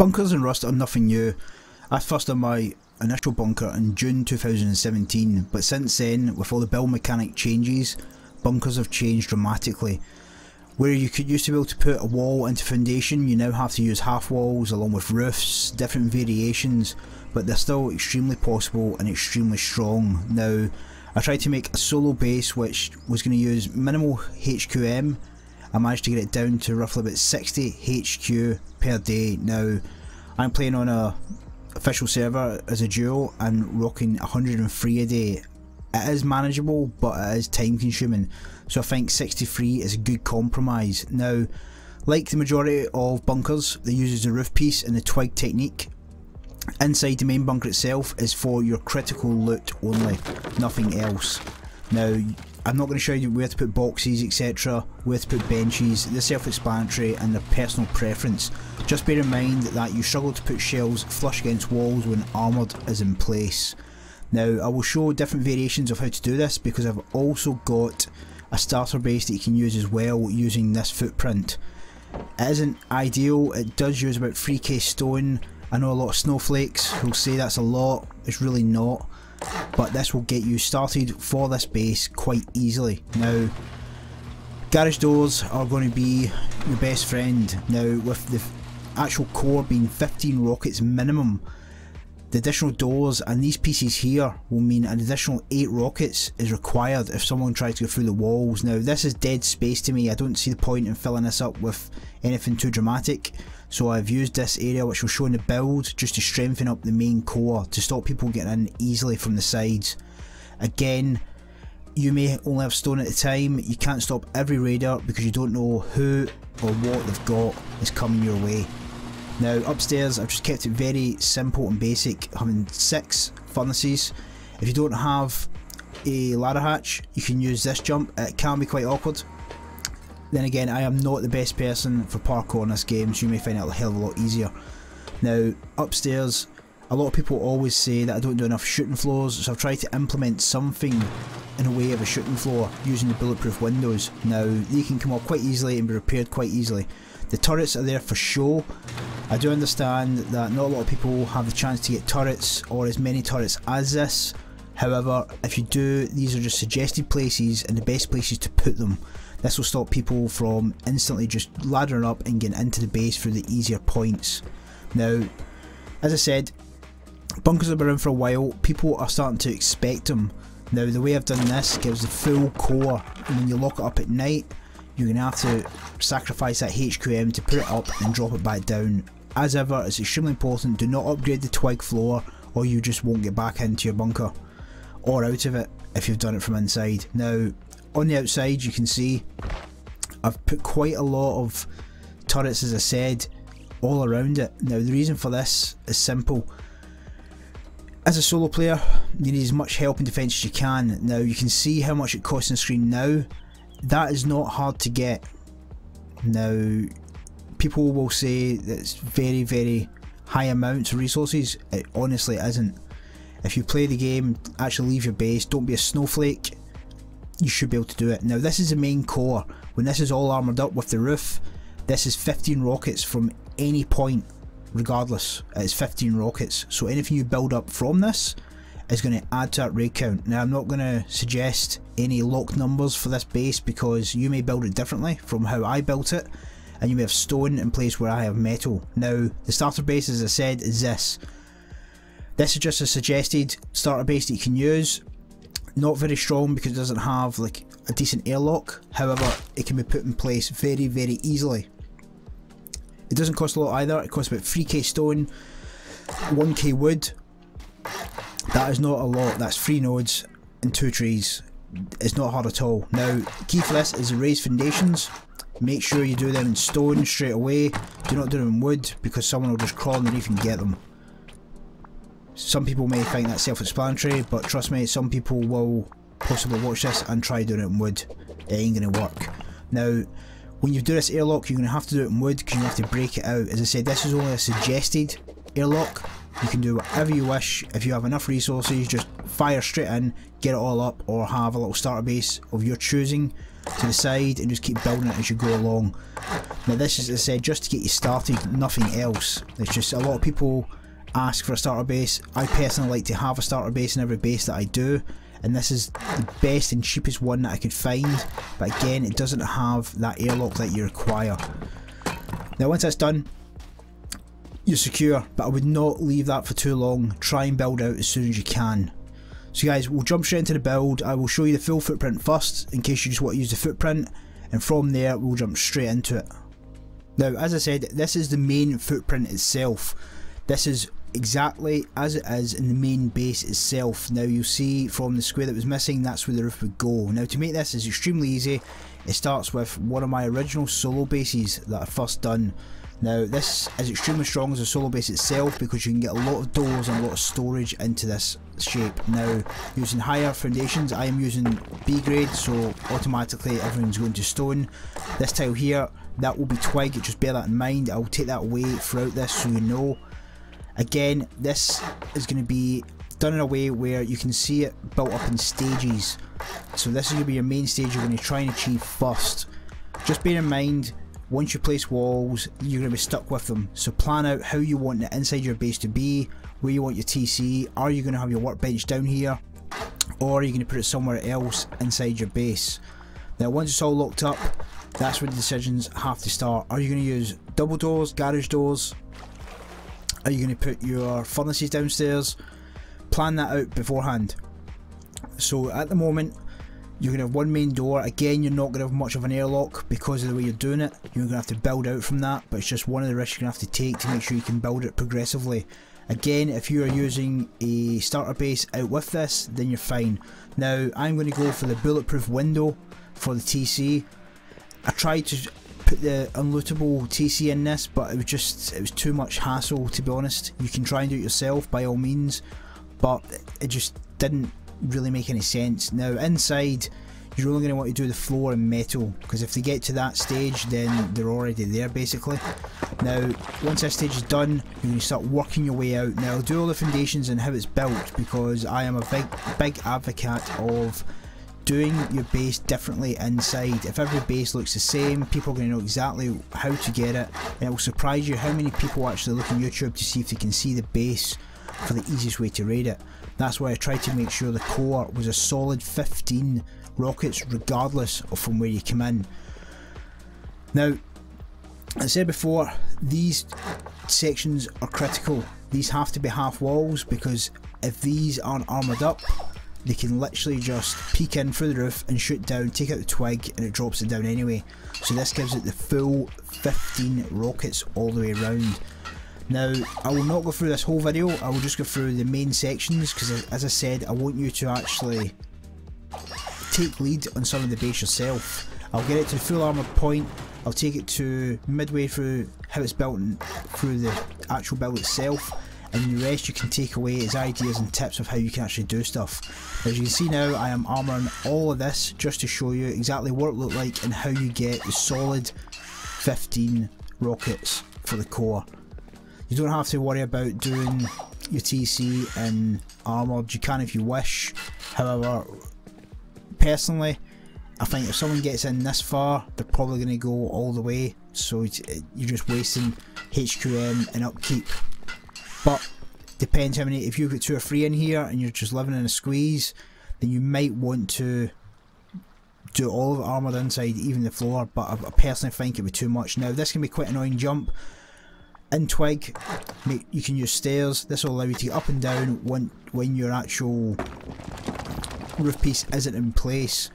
Bunkers and Rust are nothing new. I first did my initial bunker in June 2017, but since then, with all the build mechanic changes, bunkers have changed dramatically. Where you could used to be able to put a wall into foundation, you now have to use half walls along with roofs, different variations, but they're still extremely possible and extremely strong. Now, I tried to make a solo base which was going to use minimal HQM. I managed to get it down to roughly about 60 HQ per day. Now, I'm playing on a official server as a duo and rocking 103 a day. It is manageable, but it is time consuming. So I think 63 is a good compromise. Now, like the majority of bunkers, they uses the roof piece and the twig technique. Inside the main bunker itself is for your critical loot only, nothing else. Now, I'm not going to show you where to put boxes etc, where to put benches, they're self-explanatory and their personal preference. Just bear in mind that you struggle to put shells flush against walls when armoured is in place. Now I will show different variations of how to do this because I've also got a starter base that you can use as well using this footprint. It isn't ideal, it does use about 3k stone, I know a lot of snowflakes who'll say that's a lot, it's really not but this will get you started for this base quite easily. Now, garage doors are going to be your best friend. Now, with the actual core being 15 rockets minimum, the additional doors and these pieces here will mean an additional 8 rockets is required if someone tries to go through the walls. Now this is dead space to me, I don't see the point in filling this up with anything too dramatic. So I've used this area which will show in the build just to strengthen up the main core to stop people getting in easily from the sides. Again, you may only have stone at a time, you can't stop every raider because you don't know who or what they've got is coming your way. Now upstairs I've just kept it very simple and basic, having six furnaces. If you don't have a ladder hatch, you can use this jump, it can be quite awkward then again, I am not the best person for parkour in this game, so you may find it a hell of a lot easier. Now, upstairs, a lot of people always say that I don't do enough shooting floors, so I've tried to implement something in a way of a shooting floor using the bulletproof windows. Now, they can come up quite easily and be repaired quite easily. The turrets are there for show. I do understand that not a lot of people have the chance to get turrets or as many turrets as this. However, if you do, these are just suggested places and the best places to put them. This will stop people from instantly just laddering up and getting into the base through the easier points. Now, as I said, bunkers have been around for a while, people are starting to expect them. Now the way I've done this gives the full core, and when you lock it up at night, you're going to have to sacrifice that HQM to put it up and drop it back down. As ever, it's extremely important, do not upgrade the twig floor or you just won't get back into your bunker or out of it if you've done it from inside. Now, on the outside you can see I've put quite a lot of turrets as I said all around it. Now the reason for this is simple. As a solo player you need as much help and defence as you can. Now you can see how much it costs on screen now. That is not hard to get. Now people will say it's very very high amounts of resources. It honestly isn't. If you play the game, actually leave your base, don't be a snowflake you should be able to do it. Now this is the main core. When this is all armoured up with the roof, this is 15 rockets from any point, regardless. It's 15 rockets. So anything you build up from this is going to add to that raid count. Now I'm not going to suggest any locked numbers for this base because you may build it differently from how I built it and you may have stone in place where I have metal. Now the starter base as I said is this. This is just a suggested starter base that you can use not very strong because it doesn't have like a decent airlock, however it can be put in place very very easily. It doesn't cost a lot either, it costs about 3k stone, 1k wood. That is not a lot, that's 3 nodes and 2 trees. It's not hard at all. Now, key for this is raised foundations. Make sure you do them in stone straight away. Do not do them in wood because someone will just crawl underneath and get them. Some people may find that self-explanatory, but trust me, some people will possibly watch this and try doing it in wood. It ain't going to work. Now, when you do this airlock, you're going to have to do it in wood because you have to break it out. As I said, this is only a suggested airlock. You can do whatever you wish. If you have enough resources, just fire straight in, get it all up, or have a little starter base of your choosing to the side and just keep building it as you go along. Now this is, as I said, just to get you started, nothing else. It's just a lot of people ask for a starter base. I personally like to have a starter base in every base that I do and this is the best and cheapest one that I could find but again it doesn't have that airlock that you require. Now once that's done you're secure but I would not leave that for too long, try and build out as soon as you can. So guys, we'll jump straight into the build. I will show you the full footprint first, in case you just want to use the footprint, and from there we'll jump straight into it. Now, as I said, this is the main footprint itself. This is exactly as it is in the main base itself. Now you'll see from the square that was missing, that's where the roof would go. Now to make this is extremely easy. It starts with one of my original solo bases that I first done now this is extremely strong as a solo base itself because you can get a lot of doors and a lot of storage into this shape. Now using higher foundations I am using B grade so automatically everyone's going to stone. This tile here that will be twig, just bear that in mind. I will take that away throughout this so you know. Again this is going to be done in a way where you can see it built up in stages. So this is going to be your main stage you're going to try and achieve first. Just bear in mind once you place walls, you're going to be stuck with them. So plan out how you want the inside your base to be, where you want your TC, are you going to have your workbench down here, or are you going to put it somewhere else inside your base. Now once it's all locked up, that's where the decisions have to start. Are you going to use double doors, garage doors? Are you going to put your furnaces downstairs? Plan that out beforehand. So at the moment, you're going to have one main door. Again, you're not going to have much of an airlock because of the way you're doing it. You're going to have to build out from that, but it's just one of the risks you're going to have to take to make sure you can build it progressively. Again, if you are using a starter base out with this, then you're fine. Now, I'm going to go for the bulletproof window for the TC. I tried to put the unlootable TC in this, but it was just, it was too much hassle to be honest. You can try and do it yourself by all means, but it just didn't really make any sense. Now inside you're only going to want to do the floor in metal because if they get to that stage then they're already there basically. Now once this stage is done you're going to start working your way out. Now I'll do all the foundations and how it's built because I am a big big advocate of doing your base differently inside. If every base looks the same, people are going to know exactly how to get it and it will surprise you how many people actually look on YouTube to see if they can see the base for the easiest way to raid it. That's why I tried to make sure the core was a solid 15 rockets regardless of from where you come in. Now, I said before, these sections are critical. These have to be half walls because if these aren't armoured up, they can literally just peek in through the roof and shoot down, take out the twig and it drops it down anyway. So this gives it the full 15 rockets all the way around. Now, I will not go through this whole video, I will just go through the main sections because uh, as I said, I want you to actually take lead on some of the base yourself. I'll get it to full armor point, I'll take it to midway through how it's built and through the actual build itself, and the rest you can take away as ideas and tips of how you can actually do stuff. As you can see now, I am armouring all of this just to show you exactly what it looked like and how you get the solid 15 rockets for the core. You don't have to worry about doing your TC in armoured, you can if you wish. However, personally, I think if someone gets in this far, they're probably going to go all the way, so you're just wasting HQM and upkeep. But, depends how many, if you've got two or three in here and you're just living in a squeeze, then you might want to do all of it armoured inside, even the floor, but I, personally think it would be too much. Now, this can be quite an annoying jump, in Twig, you can use stairs. This will allow you to get up and down when, when your actual roof piece isn't in place.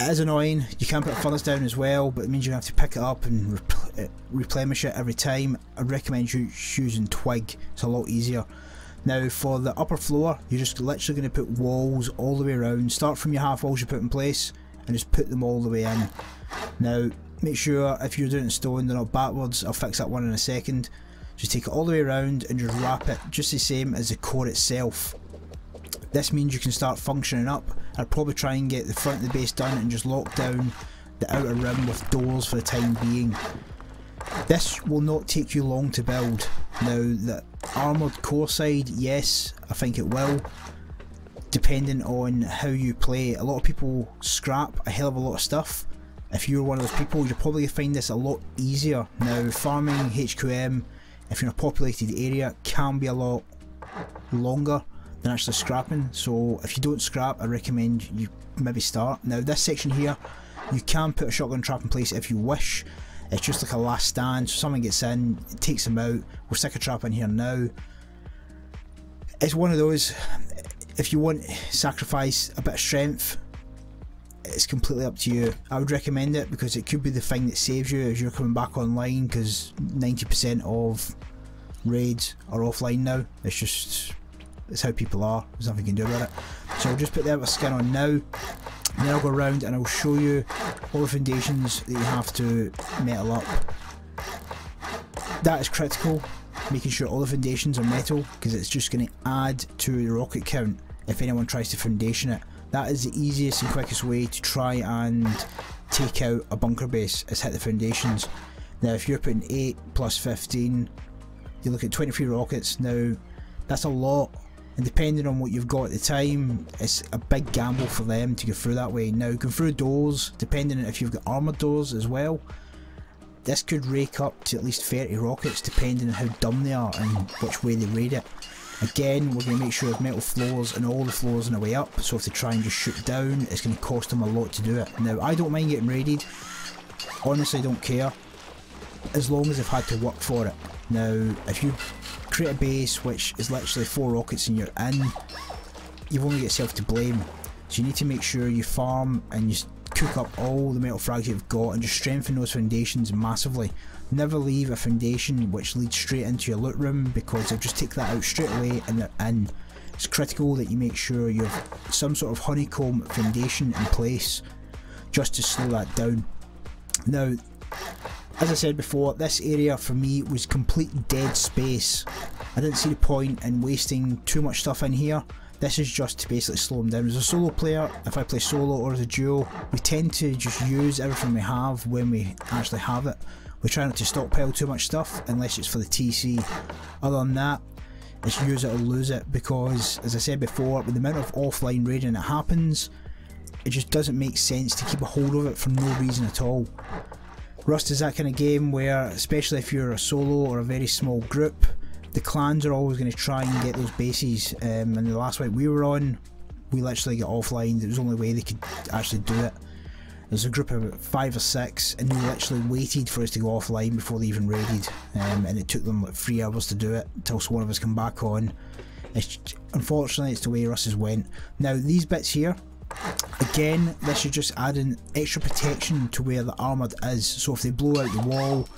It is annoying. You can put furnace down as well, but it means you have to pick it up and uh, replenish it every time. I recommend you using Twig. It's a lot easier. Now for the upper floor, you're just literally going to put walls all the way around. Start from your half walls you put in place and just put them all the way in. Now Make sure if you're doing stone they're not backwards, I'll fix that one in a second. Just take it all the way around and just wrap it just the same as the core itself. This means you can start functioning up. I'd probably try and get the front of the base done and just lock down the outer rim with doors for the time being. This will not take you long to build. Now the armoured core side, yes, I think it will. depending on how you play. A lot of people scrap a hell of a lot of stuff. If you're one of those people, you'll probably find this a lot easier. Now, farming HQM, if you're in a populated area, can be a lot longer than actually scrapping. So if you don't scrap, I recommend you maybe start. Now, this section here, you can put a shotgun trap in place if you wish. It's just like a last stand, so someone gets in, takes them out. We'll stick a trap in here now. It's one of those, if you want sacrifice a bit of strength, it's completely up to you. I would recommend it because it could be the thing that saves you as you're coming back online because 90% of raids are offline now. It's just, it's how people are. There's nothing you can do about it. So I'll just put the outer skin on now. Then I'll go around and I'll show you all the foundations that you have to metal up. That is critical, making sure all the foundations are metal because it's just going to add to the rocket count if anyone tries to foundation it. That is the easiest and quickest way to try and take out a bunker base is hit the foundations. Now if you're putting 8 plus 15, you look at 23 rockets, now that's a lot and depending on what you've got at the time, it's a big gamble for them to go through that way. Now going through doors, depending on if you've got armoured doors as well, this could rake up to at least 30 rockets depending on how dumb they are and which way they raid it. Again, we're going to make sure there's metal floors and all the floors on the way up, so if they try and just shoot down, it's going to cost them a lot to do it. Now, I don't mind getting raided, honestly I don't care, as long as I've had to work for it. Now, if you create a base which is literally four rockets and you're in, you've only got yourself to blame. So you need to make sure you farm and you cook up all the metal frags you've got and just strengthen those foundations massively. Never leave a foundation which leads straight into your loot room because they'll just take that out straight away and. It's critical that you make sure you have some sort of honeycomb foundation in place just to slow that down. Now, as I said before, this area for me was complete dead space. I didn't see the point in wasting too much stuff in here. This is just to basically slow them down. As a solo player, if I play solo or as a duo, we tend to just use everything we have when we actually have it. We try not to stockpile too much stuff unless it's for the TC. Other than that, it's use it or lose it because, as I said before, with the amount of offline raiding that happens, it just doesn't make sense to keep a hold of it for no reason at all. Rust is that kind of game where, especially if you're a solo or a very small group, the clans are always going to try and get those bases. Um, and the last fight we were on, we literally got offline. It was the only way they could actually do it. There's a group of five or six, and they literally waited for us to go offline before they even raided. Um, and it took them like three hours to do it until one of us come back on. It's, unfortunately, it's the way Rust has went. Now, these bits here, Again, this is just adding extra protection to where the armoured is, so if they blow out the wall,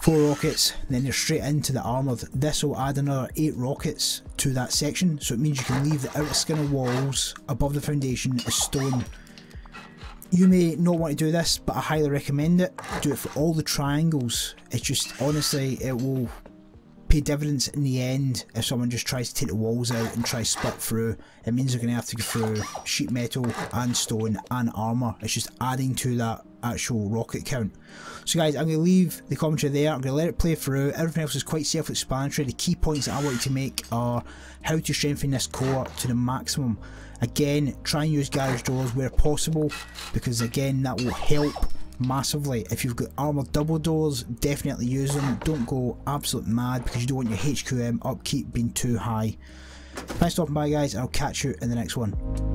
four rockets, then they're straight into the armoured. This will add another eight rockets to that section, so it means you can leave the outer skin of walls above the foundation as stone. You may not want to do this, but I highly recommend it. Do it for all the triangles. It's just, honestly, it will pay dividends in the end if someone just tries to take the walls out and try split through. It means they're going to have to go through sheet metal and stone and armour. It's just adding to that actual rocket count. So guys, I'm going to leave the commentary there. I'm going to let it play through. Everything else is quite self-explanatory. The key points that I wanted to make are how to strengthen this core to the maximum. Again, try and use garage doors where possible because again, that will help massively. If you've got armoured double doors, definitely use them. Don't go absolute mad because you don't want your HQM upkeep being too high. Thanks for stopping by guys, I'll catch you in the next one.